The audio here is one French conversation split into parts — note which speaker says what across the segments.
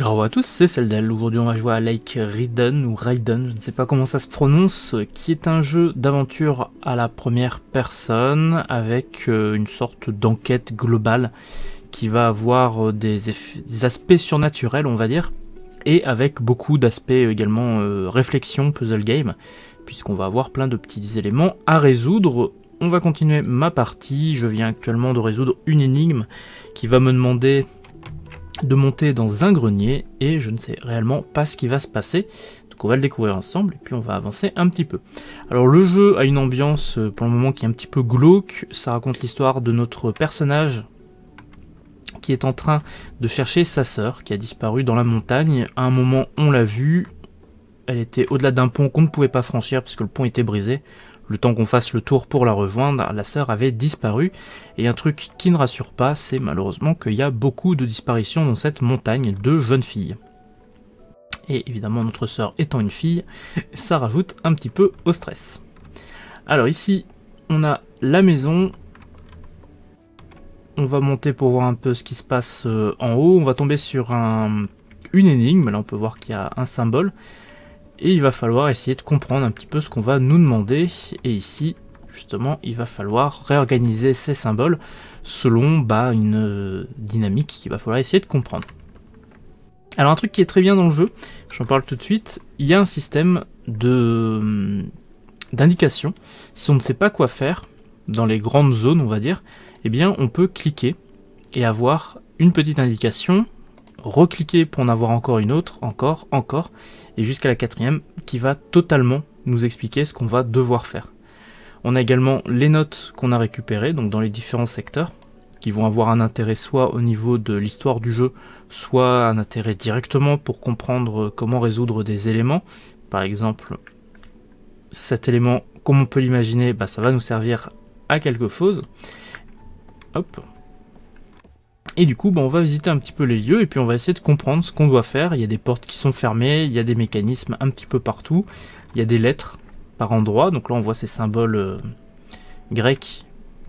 Speaker 1: Gravo à tous, c'est Celdel. Aujourd'hui, on va jouer à Lake Raiden ou Raiden, je ne sais pas comment ça se prononce, qui est un jeu d'aventure à la première personne avec euh, une sorte d'enquête globale qui va avoir euh, des, aspects surnaturels, on va dire, et avec beaucoup d'aspects également euh, réflexion, puzzle game, puisqu'on va avoir plein de petits éléments à résoudre. On va continuer ma partie, je viens actuellement de résoudre une énigme qui va me demander de monter dans un grenier et je ne sais réellement pas ce qui va se passer. Donc on va le découvrir ensemble et puis on va avancer un petit peu. Alors le jeu a une ambiance euh, pour le moment qui est un petit peu glauque. Ça raconte l'histoire de notre personnage qui est en train de chercher sa sœur qui a disparu dans la montagne. À un moment on l'a vue. Elle était au-delà d'un pont qu'on ne pouvait pas franchir puisque le pont était brisé le temps qu'on fasse le tour pour la rejoindre, la sœur avait disparu. Et un truc qui ne rassure pas, c'est malheureusement qu'il y a beaucoup de disparitions dans cette montagne de jeunes filles. Et évidemment, notre sœur étant une fille, ça rajoute un petit peu au stress. Alors ici, on a la maison. On va monter pour voir un peu ce qui se passe euh, en haut. On va tomber sur un, une énigme. Là, on peut voir qu'il y a un symbole et il va falloir essayer de comprendre un petit peu ce qu'on va nous demander. Et ici, justement, il va falloir réorganiser ces symboles selon bah, une euh, dynamique qu'il va falloir essayer de comprendre. Alors un truc qui est très bien dans le jeu, j'en parle tout de suite, il y a un système de hum, d'indication. Si on ne sait pas quoi faire dans les grandes zones, on va dire, eh bien on peut cliquer et avoir une petite indication recliquer pour en avoir encore une autre, encore, encore, et jusqu'à la quatrième qui va totalement nous expliquer ce qu'on va devoir faire. On a également les notes qu'on a récupérées, donc dans les différents secteurs, qui vont avoir un intérêt soit au niveau de l'histoire du jeu, soit un intérêt directement pour comprendre comment résoudre des éléments. Par exemple, cet élément, comme on peut l'imaginer, bah, ça va nous servir à quelque chose. Hop, et du coup, bah, on va visiter un petit peu les lieux et puis on va essayer de comprendre ce qu'on doit faire. Il y a des portes qui sont fermées, il y a des mécanismes un petit peu partout, il y a des lettres par endroit. Donc là, on voit ces symboles euh, grecs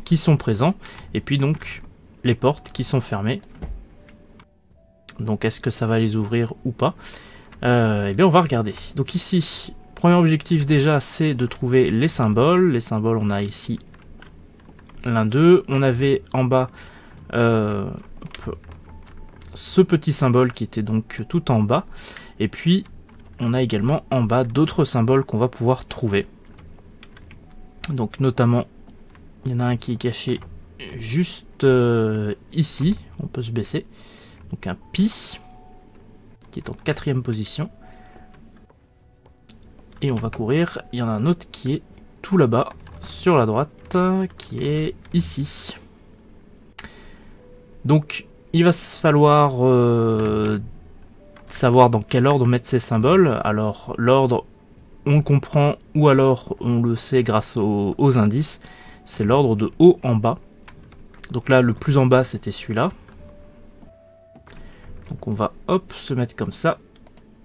Speaker 1: qui sont présents. Et puis donc, les portes qui sont fermées. Donc est-ce que ça va les ouvrir ou pas? Euh, Eh bien, on va regarder. Donc ici, premier objectif déjà, c'est de trouver les symboles. Les symboles, on a ici l'un d'eux. On avait en bas euh, ce petit symbole qui était donc tout en bas. Et puis, on a également en bas d'autres symboles qu'on va pouvoir trouver. Donc notamment, il y en a un qui est caché juste euh, ici. On peut se baisser. Donc un pi qui est en quatrième position. Et on va courir. Il y en a un autre qui est tout là-bas sur la droite qui est ici. Donc il va falloir euh, savoir dans quel ordre mettre ces symboles. Alors l'ordre, on le comprend ou alors on le sait grâce aux, indices. C'est l'ordre de haut en bas. Donc là, le plus en bas, c'était celui-là. Donc on va hop se mettre comme ça.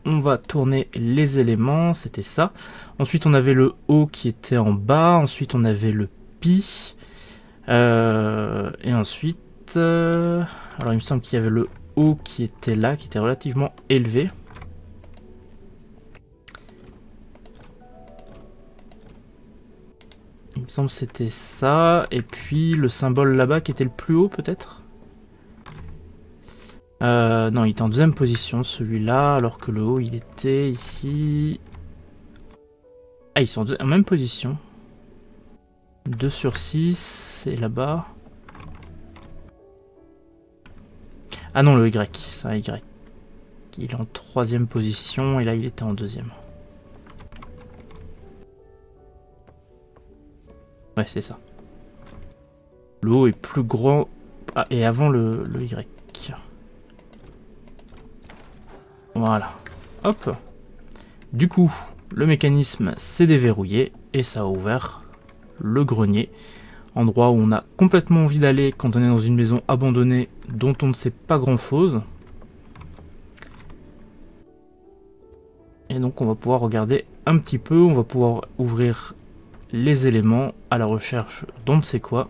Speaker 1: On va tourner les éléments, c'était ça. Ensuite, on avait le haut qui était en bas. Ensuite, on avait le pi. Euh, et ensuite, euh, alors il me semble qu'il y avait le haut qui était là, qui était relativement élevé. Il me semble que c'était ça. Et puis le symbole là-bas qui était le plus haut peut-être? Euh, Non, il était en deuxième position celui-là, alors que le haut il était ici. Ah, ils sont en même position. 2 sur 6, et là-bas. Ah non, le Y, c'est un Y. Il est en troisième position et là il était en deuxième. Ouais, c'est ça. Le haut est plus grand. Ah, et avant le, le Y. Voilà. Hop. Du coup, le mécanisme s'est déverrouillé et ça a ouvert le grenier endroit où on a complètement envie d'aller quand on est dans une maison abandonnée dont on ne sait pas grand chose. Et donc on va pouvoir regarder un petit peu, on va pouvoir ouvrir les éléments à la recherche d'on ne sait quoi.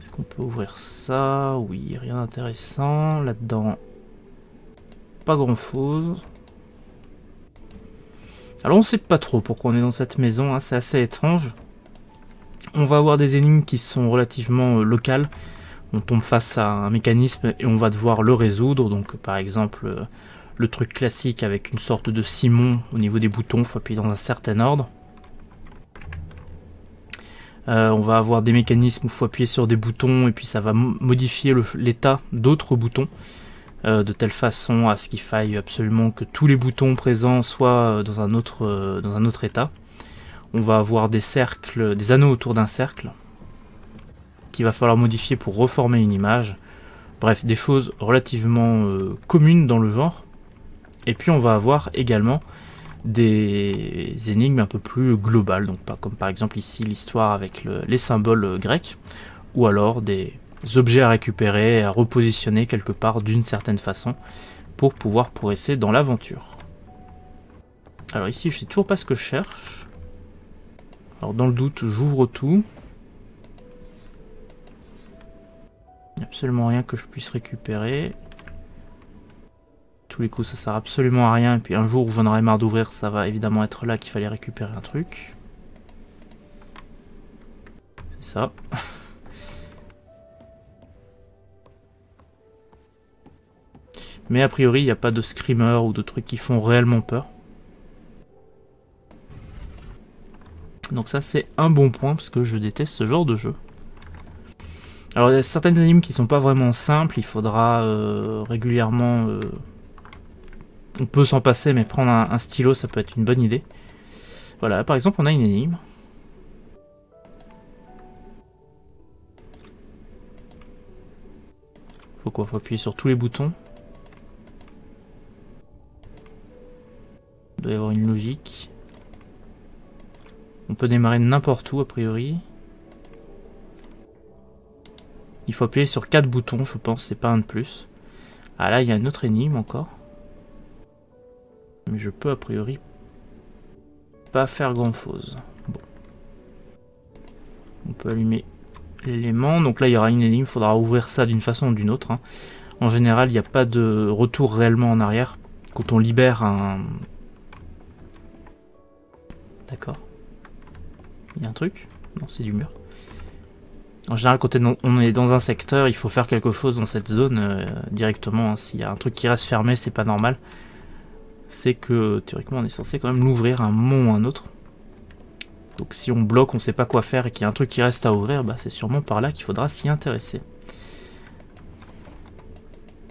Speaker 1: Est-ce qu'on peut ouvrir ça? Oui, rien d'intéressant. Là-dedans, pas grand-chose. Alors on sait pas trop pourquoi on est dans cette maison, hein, c'est assez étrange. On va avoir des énigmes qui sont relativement euh, locales. On tombe face à un mécanisme et on va devoir le résoudre. Donc par exemple, euh, le truc classique avec une sorte de Simon au niveau des boutons, il faut appuyer dans un certain ordre. Euh, on va avoir des mécanismes où il faut appuyer sur des boutons et puis ça va modifier l'état d'autres boutons. Euh, de telle façon à ce qu'il faille absolument que tous les boutons présents soient euh, dans un autre, euh, dans un autre état. On va avoir des cercles, des anneaux autour d'un cercle qu'il va falloir modifier pour reformer une image. Bref, des choses relativement communes dans le genre. Et puis on va avoir également des énigmes un peu plus globales, donc pas comme par exemple ici l'histoire avec les symboles grecs, ou alors des, objets à récupérer à repositionner quelque part d'une certaine façon pour pouvoir progresser dans l'aventure. Alors ici, je sais toujours pas ce que je cherche. Alors dans le doute, j'ouvre tout. Il n'y a absolument rien que je puisse récupérer. Tous les coups, ça sert absolument à rien. Et puis un jour où j'en aurai marre d'ouvrir, ça va évidemment être là qu'il fallait récupérer un truc. C'est ça. Mais a priori, il n'y a pas de screamer ou de trucs qui font réellement peur. Donc ça, c'est un bon point, parce que je déteste ce genre de jeu. Alors, il y a certaines animes qui sont pas vraiment simples, il faudra euh, régulièrement... Euh, on peut s'en passer, mais prendre un, stylo, ça peut être une bonne idée. Voilà, par exemple, on a une énigme. Faut quoi Faut appuyer sur tous les boutons. Il doit y avoir une logique. On peut démarrer n'importe où a priori. Il faut appuyer sur 4 boutons, je pense, c'est pas un de plus. Ah là, il y a une autre énigme encore. Mais je peux a priori pas faire grand chose. Bon. On peut allumer l'élément. Donc là, il y aura une énigme, il faudra ouvrir ça d'une façon ou d'une autre. Hein. En général, il n'y a pas de retour réellement en arrière. Quand on libère un, D'accord. Il y a un truc? Non, c'est du mur. En général, quand on est dans un secteur, il faut faire quelque chose dans cette zone euh, directement. Hein. S'il y a un truc qui reste fermé, c'est pas normal. C'est que, théoriquement, on est censé quand même l'ouvrir un moment ou un autre. Donc si on bloque, on sait pas quoi faire et qu'il y a un truc qui reste à ouvrir, bah, c'est sûrement par là qu'il faudra s'y intéresser.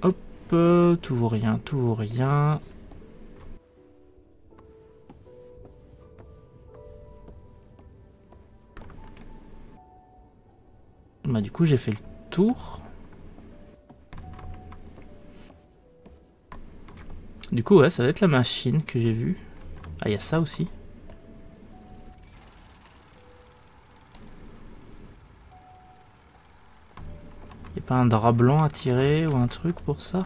Speaker 1: Hop, euh, tout vaut rien, tout vaut rien. Bah du coup j'ai fait le tour. Du coup ouais ça va être la machine que j'ai vue. Ah il y a ça aussi. Y a pas un drap blanc à tirer ou un truc pour ça?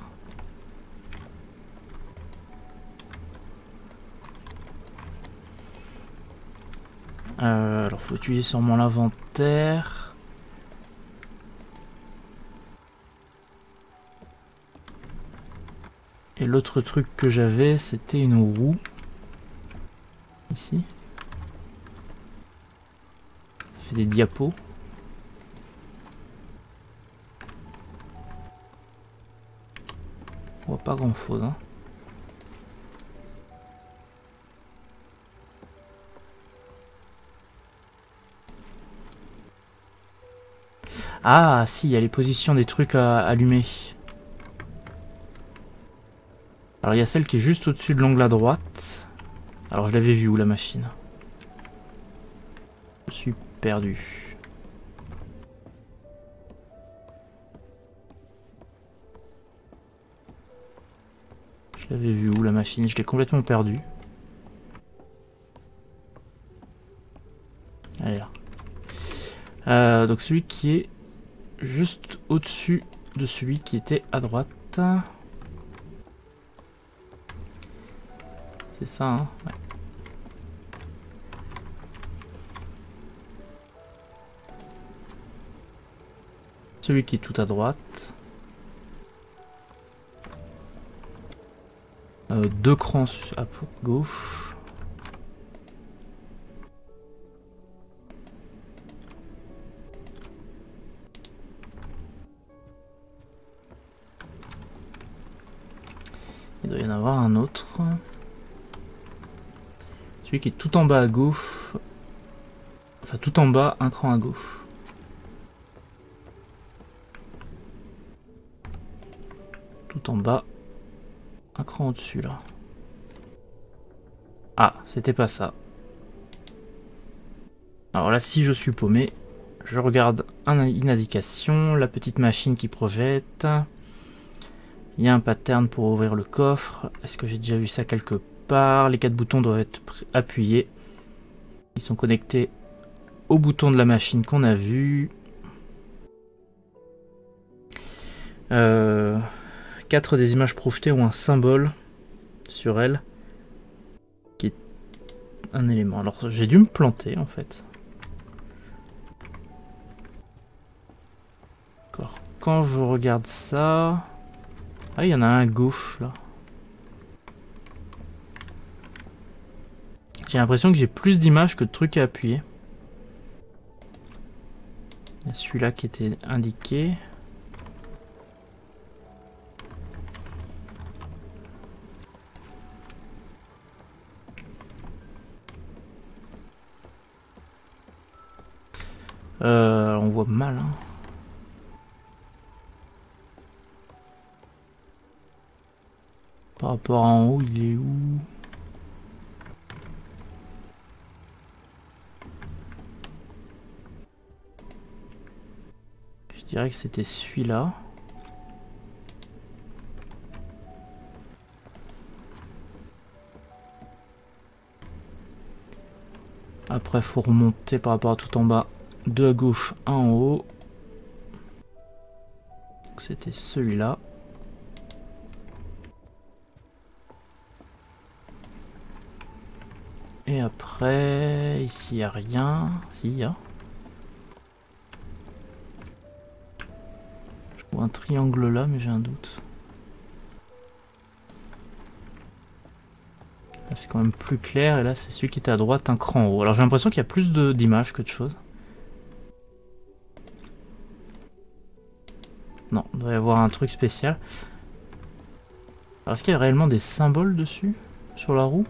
Speaker 1: Euh, Alors faut utiliser sûrement l'inventaire. L'autre truc que j'avais, c'était une roue. Ici. Ça fait des diapos. On voit pas grand chose. Hein. Ah, si, il y a les positions des trucs à allumer. Alors il y a celle qui est juste au-dessus de l'angle à droite. Alors je l'avais vu où la machine? Je suis perdu. Je l'avais vu où la machine? Je l'ai complètement perdu. Elle là. Euh, donc celui qui est juste au-dessus de celui qui était à droite. C'est ça, hein. Celui qui est tout à droite. Euh, deux crans à gauche. Il doit y en avoir un autre. Qui est tout en bas à gauche. Enfin tout en bas, un cran à gauche. Tout en bas, un cran au-dessus là. Ah, c'était pas ça. Alors là, si je suis paumé, je regarde une indication, la petite machine qui projette. Il y a un pattern pour ouvrir le coffre. Est-ce que j'ai déjà vu ça quelque part Les quatre boutons doivent être appuyés. Ils sont connectés au bouton de la machine qu'on a vu. Euh, quatre des images projetées ont un symbole sur elles qui est un élément. Alors j'ai dû me planter en fait. Quand je regarde ça, ah, il y en a un gauche, là. J'ai l'impression que j'ai plus d'images que de trucs à appuyer. Il y a celui-là qui était indiqué. Euh, on voit mal, hein. Par rapport en haut, il est où? Je dirais que c'était celui-là. Après, faut remonter par rapport à tout en bas. Deux à gauche, un en haut. C'était celui-là. Et après, ici il n'y a rien. Si, il y a. Un triangle là, mais j'ai un doute. C'est quand même plus clair, et là c'est celui qui était à droite, un cran haut. Alors j'ai l'impression qu'il y a plus d'images que de choses. Non, il doit y avoir un truc spécial. Alors est-ce qu'il y a réellement des symboles dessus Sur la roue?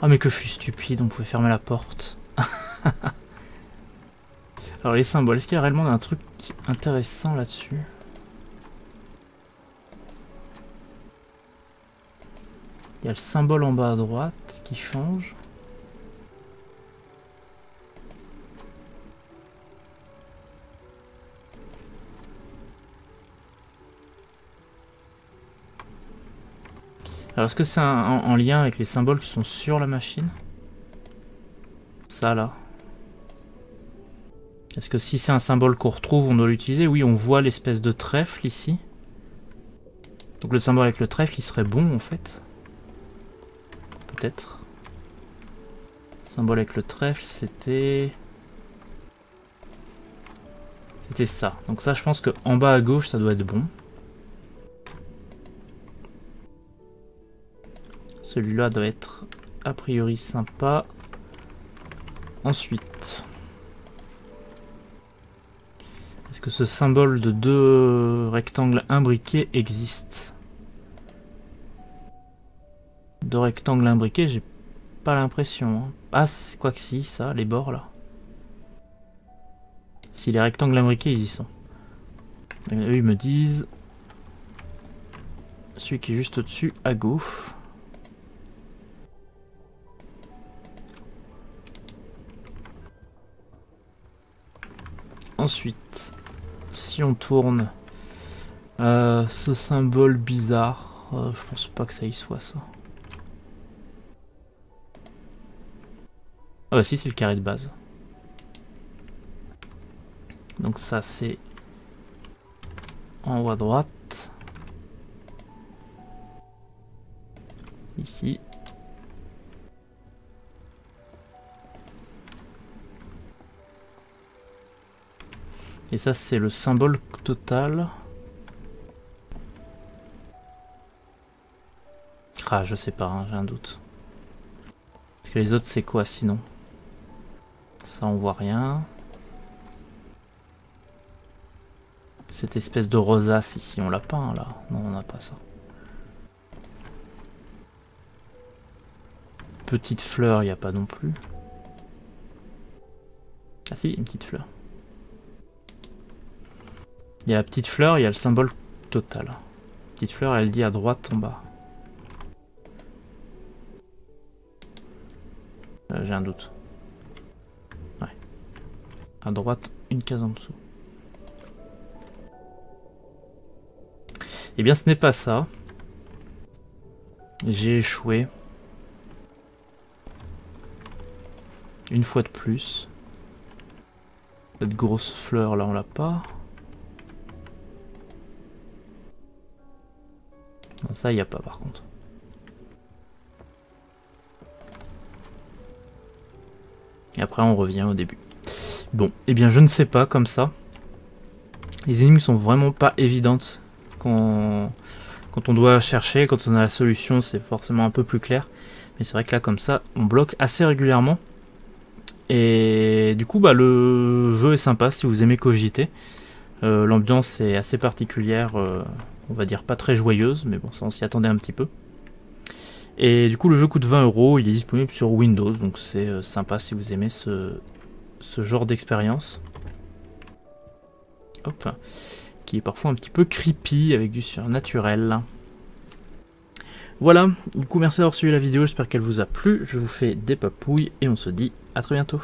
Speaker 1: Ah mais que je suis stupide, on pouvait fermer la porte. Alors les symboles, est-ce qu'il y a réellement un truc intéressant là-dessus? Il y a le symbole en bas à droite qui change. Est-ce que c'est en, lien avec les symboles qui sont sur la machine? Ça là. Est-ce que si c'est un symbole qu'on retrouve, on doit l'utiliser? Oui, on voit l'espèce de trèfle ici. Donc le symbole avec le trèfle, il serait bon en fait. Peut-être. Symbole avec le trèfle, c'était... C'était ça. Donc ça, je pense qu'en bas à gauche, ça doit être bon. Celui-là doit être a priori sympa. Ensuite, est-ce que ce symbole de deux rectangles imbriqués existe? Deux rectangles imbriqués, j'ai pas l'impression. Hein. Ah, quoi que si, ça, les bords là. Si les rectangles imbriqués, ils y sont. eux, ils me disent... Celui qui est juste au-dessus, à gauche. Ensuite, si on tourne euh, ce symbole bizarre, euh, je pense pas que ça y soit ça. Ah bah si, c'est le carré de base. Donc ça c'est en haut à droite. Ici. Et ça, c'est le symbole total. Ah, je sais pas, hein, j'ai un doute. Parce que les autres, c'est quoi sinon? Ça, on voit rien. Cette espèce de rosace ici, on l'a pas hein, là Non, on n'a pas ça. Petite fleur, il n'y a pas non plus. Ah si, une petite fleur. Il y a la petite fleur, il y a le symbole total. Petite fleur, elle dit à droite en bas. Euh, j'ai un doute. Ouais. À droite, une case en dessous. Eh bien, ce n'est pas ça. J'ai échoué. Une fois de plus. Cette grosse fleur là, on l'a pas. Ça, il n'y a pas par contre. Et après, on revient au début. Bon, eh bien, je ne sais pas, comme ça. Les énigmes sont vraiment pas évidentes quand, quand on doit chercher, quand on a la solution, c'est forcément un peu plus clair. Mais c'est vrai que là, comme ça, on bloque assez régulièrement. Et du coup, bah, le jeu est sympa si vous aimez cogiter. Euh, l'ambiance est assez particulière, euh, on va dire pas très joyeuse, mais bon, ça on s'y attendait un petit peu. Et du coup, le jeu coûte 20 euros, il est disponible sur Windows, donc c'est euh, sympa si vous aimez ce, ce genre d'expérience. Hop, qui est parfois un petit peu creepy avec du surnaturel. Voilà, du coup merci d'avoir suivi la vidéo, j'espère qu'elle vous a plu, je vous fais des papouilles et on se dit à très bientôt.